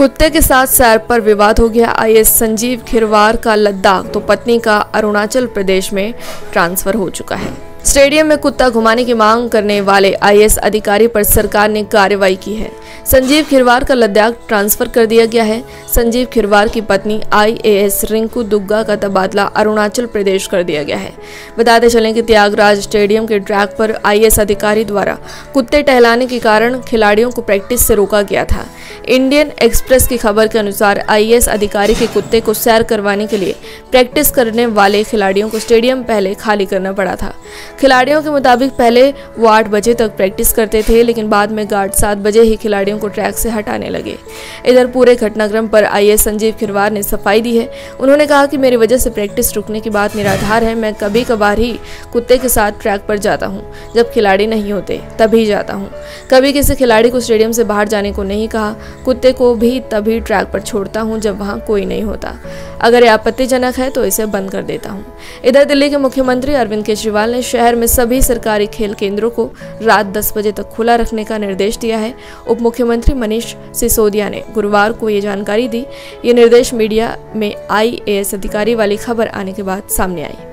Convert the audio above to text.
कुत्ते के साथ सैर पर विवाद हो गया। आईएएस संजीव खिरवार का लद्दाख तो पत्नी का अरुणाचल प्रदेश में ट्रांसफ़र हो चुका है। स्टेडियम में कुत्ता घुमाने की मांग करने वाले आईएएस अधिकारी पर सरकार ने कार्रवाई की है। संजीव खिरवार का लद्दाख ट्रांसफ़र कर दिया गया है। संजीव खिरवार की पत्नी आईएएस रिंकू दुग्गा का तबादला अरुणाचल प्रदेश कर दिया गया है। बताते चलें कि त्यागराज स्टेडियम के ट्रैक पर आईएएस अधिकारी द्वारा कुत्ते टहलाने के कारण खिलाड़ियों को प्रैक्टिस से रोका गया था। इंडियन एक्सप्रेस की खबर के अनुसार आईएएस अधिकारी के कुत्ते को सैर करवाने के लिए प्रैक्टिस करने वाले खिलाड़ियों को स्टेडियम पहले खाली करना पड़ा था। खिलाड़ियों के मुताबिक पहले वो आठ बजे तक प्रैक्टिस करते थे, लेकिन बाद में गार्ड सात बजे ही खिलाड़ियों को ट्रैक से हटाने लगे। इधर पूरे घटनाक्रम पर आई संजीव खिरवार ने सफ़ाई दी है। उन्होंने कहा कि मेरी वजह से प्रैक्टिस रुकने की बात निराधार है, मैं कभी कभार ही कुत्ते के साथ ट्रैक पर जाता हूँ, जब खिलाड़ी नहीं होते, तभी जाता हूँ। कभी किसी खिलाड़ी को स्टेडियम से बाहर जाने को नहीं कहा, कुत्ते को भी तभी ट्रैक पर छोड़ता हूँ, जब वहाँ कोई नहीं होता। अगर ये आपत्तिजनक है तो इसे बंद कर देता हूँ। इधर दिल्ली के मुख्यमंत्री अरविंद केजरीवाल ने शहर में सभी सरकारी खेल केंद्रों को रात 10 बजे तक खुला रखने का निर्देश दिया है। उप मुख्यमंत्री मनीष सिसोदिया ने गुरुवार को ये जानकारी दी। ये निर्देश मीडिया में आईएएस अधिकारी वाली खबर आने के बाद सामने आई।